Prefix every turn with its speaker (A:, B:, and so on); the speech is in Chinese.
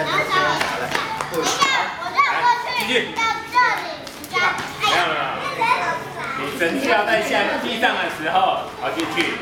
A: 然后等一下，
B: 我绕过去到这里，你看，哎呀，你真需要在下，地上的
C: 时候跑进去，